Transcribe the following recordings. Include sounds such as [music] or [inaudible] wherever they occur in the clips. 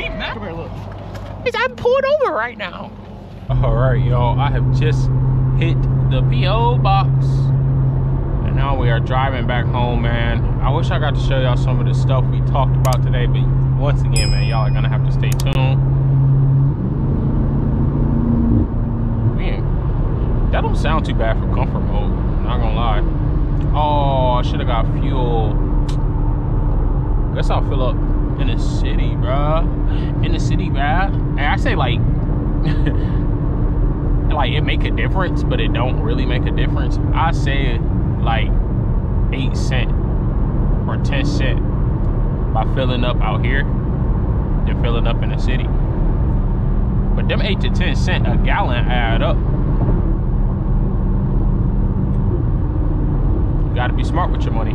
Beep, man. Come here, look. I'm pulled over right now. All right, y'all. I have just hit the PO box. And now we are driving back home, man. I wish I got to show y'all some of the stuff we talked about today, but once again, man, y'all are gonna have to stay tuned. Man, that don't sound too bad for comfort mode. Not gonna lie. Oh, I should have got fuel. Guess I'll fill up in the city, bruh. In the city, bruh. And I say like, [laughs] like it make a difference, but it don't really make a difference. I say like eight cent or ten cent by filling up out here than filling up in the city. But them eight to ten cent a gallon add up. You gotta be smart with your money.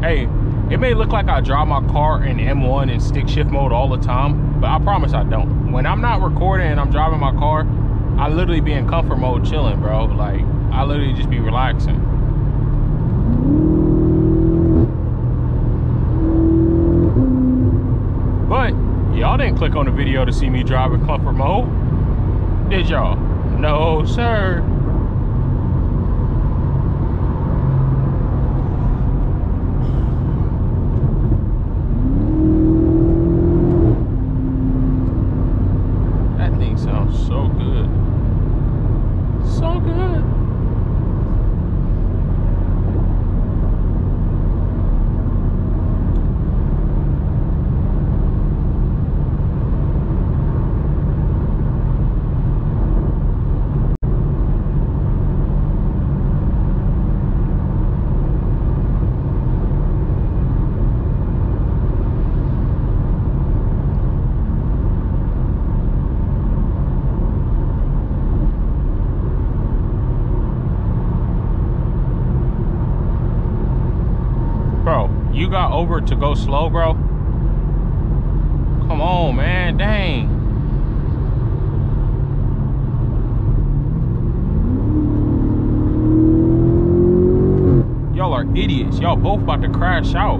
Hey, it may look like I drive my car in M1 and stick shift mode all the time, but I promise I don't. When I'm not recording and I'm driving my car, I literally be in comfort mode chilling, bro. Like, I literally just be relaxing. But y'all didn't click on the video to see me drive in comfort mode. Did y'all? No, sir. That thing sounds so good. So good. You got over to go slow, bro? Come on, man. Dang. Y'all are idiots. Y'all both about to crash out.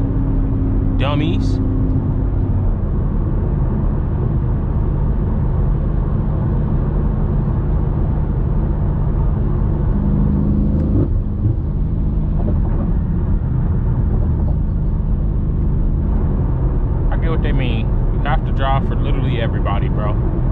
Dummies. for literally everybody, bro.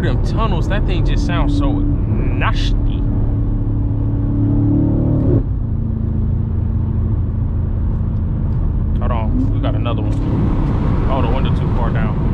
Tunnels, that thing just sounds so nasty. Hold on, we got another one. Oh, the window too far down.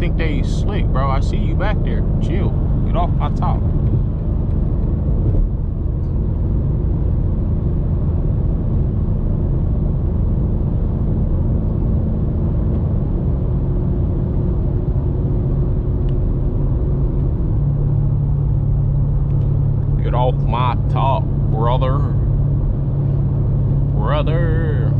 Think they slick, bro. I see you back there. Chill. Get off my top. Get off my top, brother. Brother.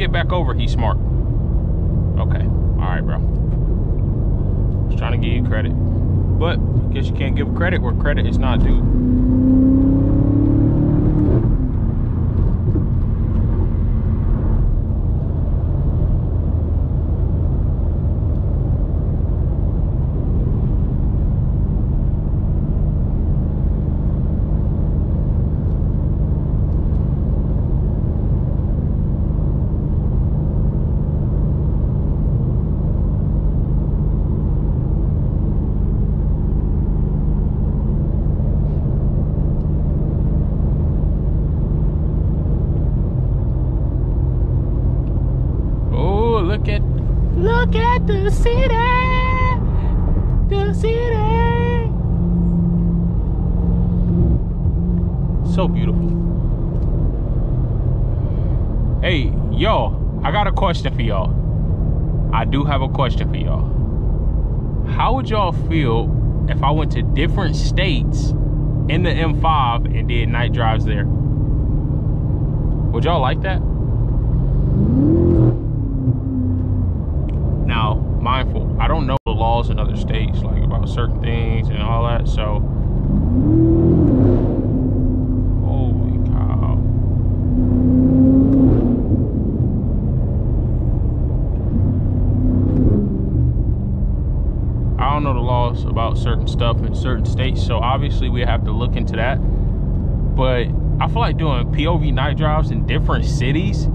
Get back over, he's smart. Okay. All right, bro. Just trying to give you credit. But I guess you can't give credit where credit is not due. The city, the city. So beautiful. Hey, y'all, I got a question for y'all. I do have a question for y'all. How would y'all feel if I went to different states in the M5 and did night drives there? Would y'all like that? Mindful. I don't know the laws in other states, like about certain things and all that. So, holy cow. I don't know the laws about certain stuff in certain states, so obviously we have to look into that. But I feel like doing POV night drives in different cities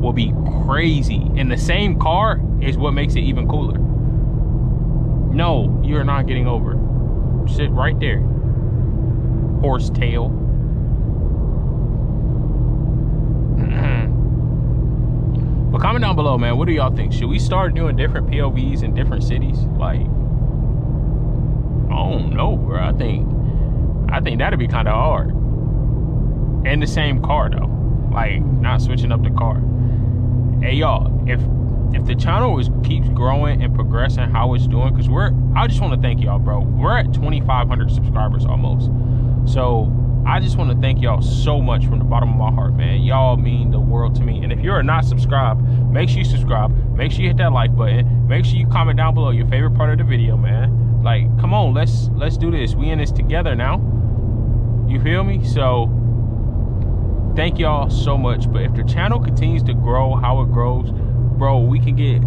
will be crazy. And the same car is what makes it even cooler. No, you're not getting over. Sit right there. Horse tail. [clears throat] but comment down below, man. What do y'all think? Should we start doing different POVs in different cities? Like, I don't know, bro. I think, I think that'd be kind of hard. And the same car though. Like, not switching up the car hey y'all if if the channel is keeps growing and progressing how it's doing because we're i just want to thank y'all bro. We're at 2500 subscribers almost. So i just want to thank y'all so much from the bottom of my heart man. Y'all mean the world to me. And if you're not subscribed make sure you subscribe. Make sure you hit that like button. Make sure you comment down below your favorite part of the video man. Like come on let's let's do this. We in this together now. You feel me? So thank y'all so much. But if the channel continues to grow how it grows, bro, we can get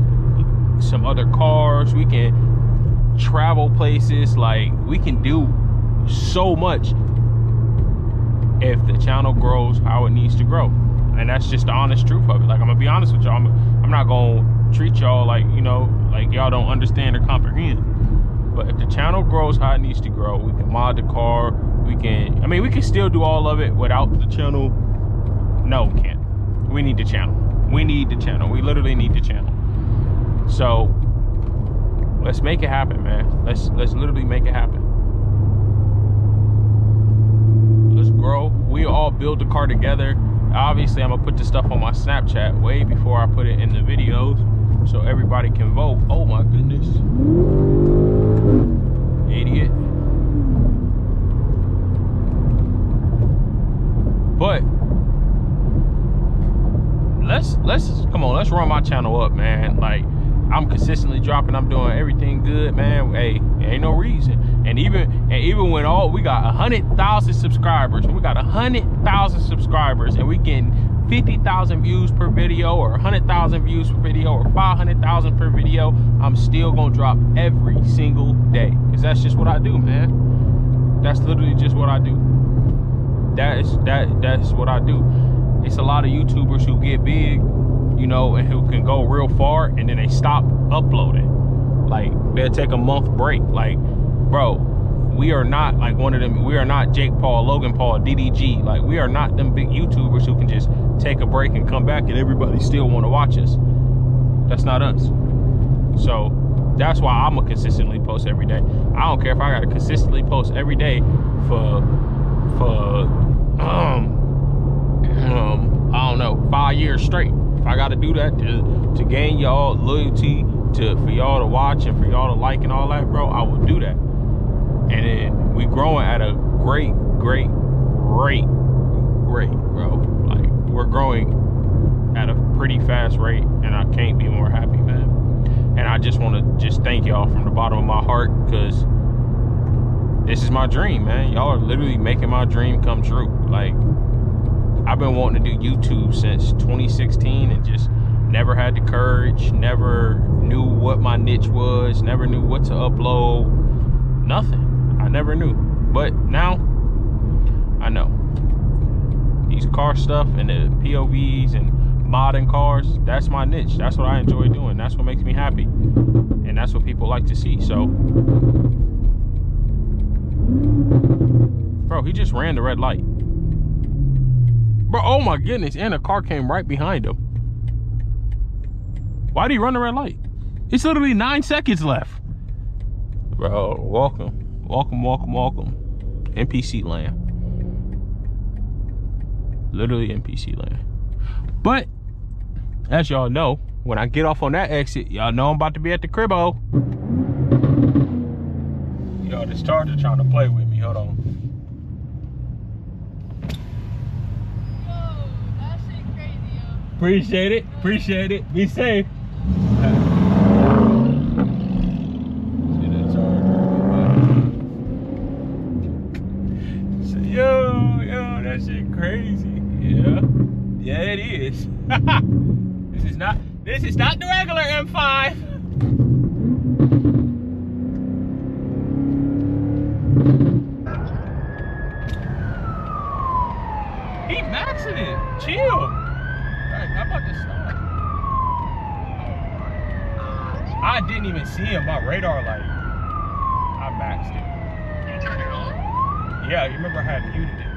some other cars. We can travel places. Like, we can do so much if the channel grows how it needs to grow. And that's just the honest truth of it. Like, I'm going to be honest with y'all. I'm, I'm not going to treat y'all like, you know, like y'all don't understand or comprehend. But if the channel grows how it needs to grow, we can mod the car. We can, I mean, we can still do all of it without the channel no, we can't. We need the channel. We need the channel. We literally need the channel. So let's make it happen, man. Let's let's literally make it happen. Let's grow. We all build the car together. Obviously, I'm gonna put this stuff on my Snapchat way before I put it in the videos so everybody can vote. Oh my goodness. Idiot. But let's let's come on, let's run my channel up, man. Like I'm consistently dropping, I'm doing everything good, man. Hey, ain't no reason. And even and even when all we got a hundred thousand subscribers, we got a hundred thousand subscribers and we getting 50,000 views per video or 100,000 views per video or 500,000 per video, I'm still gonna drop every single day. Cause that's just what I do, man. That's literally just what I do. That is, that, that's what I do it's a lot of YouTubers who get big, you know, and who can go real far and then they stop uploading. Like they'll take a month break. Like, bro, we are not like one of them. We are not Jake Paul, Logan Paul, DDG. Like we are not them big YouTubers who can just take a break and come back and everybody still want to watch us. That's not us. So that's why I'm gonna consistently post every day. I don't care if I gotta consistently post every day for for um um, I don't know, five years straight. If I got to do that to, to gain y'all loyalty, to for y'all to watch and for y'all to like and all that, bro, I will do that. And then we growing at a great, great, great rate, bro. Like we're growing at a pretty fast rate, and I can't be more happy, man. And I just want to just thank y'all from the bottom of my heart because this is my dream, man. Y'all are literally making my dream come true. Like I've been wanting to do YouTube since 2016 and just never had the courage, never knew what my niche was, never knew what to upload, nothing. I never knew. But now, I know. These car stuff and the POVs and modding cars, that's my niche. That's what I enjoy doing. That's what makes me happy. And that's what people like to see. So, bro, he just ran the red light. Bro, oh my goodness. And a car came right behind him. Why did he run the red light? It's literally nine seconds left. Bro, welcome. Welcome, welcome, welcome. NPC land. Literally NPC land. But, as y'all know, when I get off on that exit, y'all know I'm about to be at the cribbo. Yo, this charger trying to play with me. Hold on. Appreciate it. Appreciate it. Be safe. yo, yo, that shit crazy. Yeah. Yeah, it is. [laughs] this is not this is not the regular M5. I see him. My radar light. I maxed it. You turned it on? Yeah, you remember I had muted it.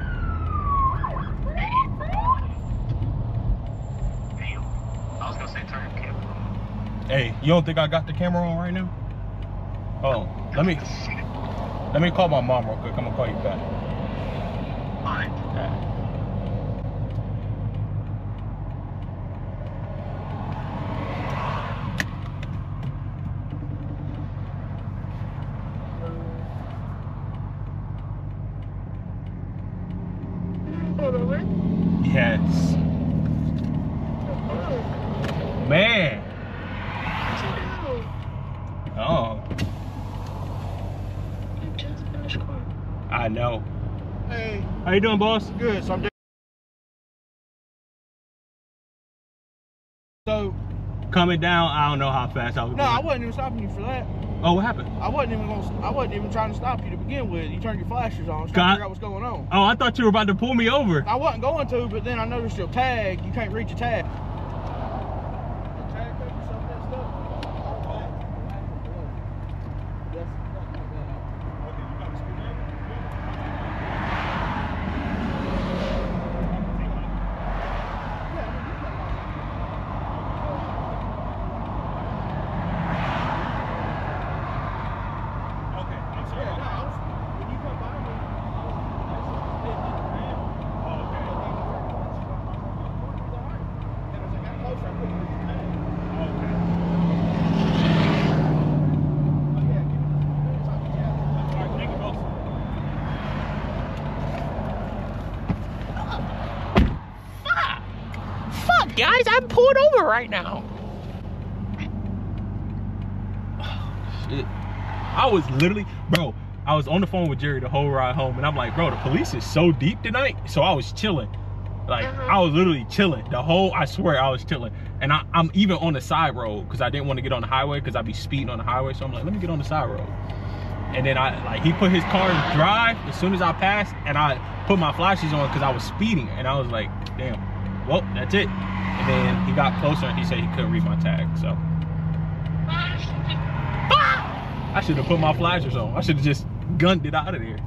I was gonna say turn the camera on. Hey, you don't think I got the camera on right now? Oh, let me let me call my mom real quick. I'm gonna call you back. Alright. Yeah. Pulled over. Yes. Oh, Man. no. Oh, You just finished court. I know. Hey, How you doing, boss? good. So I'm doing. So Coming down, I don't know how fast I was no, I wasn't even stopping you for that. Oh, what happened? I wasn't even gonna. I wasn't even trying to stop you to begin with. You turned your flashers on. I was trying to figure out what's going on. Oh, I thought you were about to pull me over. I wasn't going to, but then I noticed your tag. You can't read your tag. Your tag cover yourself messed up. Okay, I'm Yeah, no, I was, when you come by me, Fuck, guys, I'm pulled over right now. Shit. I was literally, bro, I was on the phone with Jerry the whole ride home, and I'm like, bro, the police is so deep tonight. So I was chilling. Like, Uh-huh. I was literally chilling. The whole, I swear, I was chilling. And I, I'm even on the side road because I didn't want to get on the highway because I'd be speeding on the highway. So I'm like, let me get on the side road. And then I, like, he put his car in drive as soon as I passed, and I put my flashes on because I was speeding. And I was like, damn, well, that's it. And then he got closer and he said he couldn't read my tag. So I should have put my flashers on. I should have just gunned it out of there.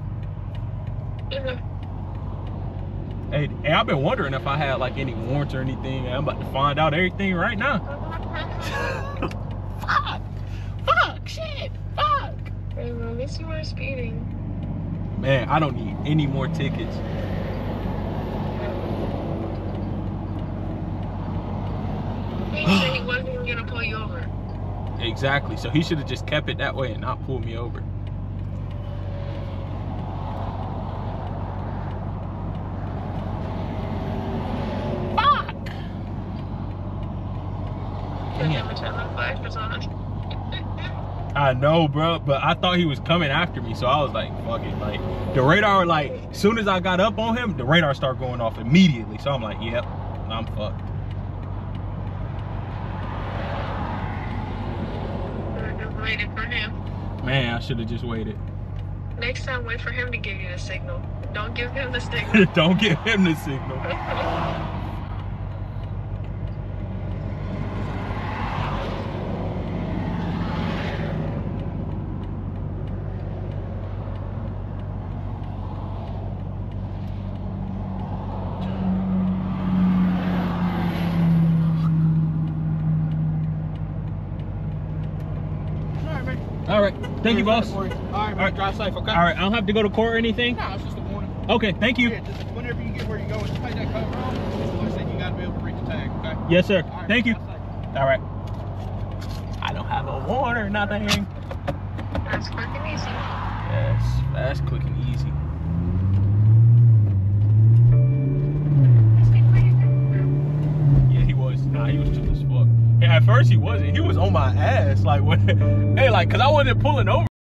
Hey, hey, I've been wondering if I had like any warrants or anything. and I'm about to find out everything right now. [laughs] fuck, fuck, shit, fuck. Hey, well, at least you weren't speeding. Man, I don't need any more tickets. He said he wasn't even gonna pull you over. Exactly. So he should have just kept it that way and not pulled me over. Fuck. Damn. Damn. Every time my flash was on. I know, bro, but I thought he was coming after me, so I was like, fuck it. Like the radar, like as soon as I got up on him, the radar started going off immediately. So I'm like, yep, I'm fucked. I just waited for him. Man, I should have just waited. Next time, wait for him to give you the signal. Don't give him the [laughs] signal. Don't give him the signal. [laughs] All right, man. All right, thank you, boss. All right, All right. Drive safe, okay? All right, I don't have to go to court or anything. No, it's just a warning. Okay, thank you. Yeah, just whenever you get where you're going, just pay that cover off. Like I said, you got to be able to read the tag, okay? Yes, sir. All right, Thank you. safe. All right. I don't have a warrant or nothing. That's quick and easy. Yes, fast, quick, and easy. Yeah, he was. Nah, he was chill as Yeah, at first he wasn't. He was on my ass. Like, what? [laughs] Hey, like, cause I wasn't pulling over.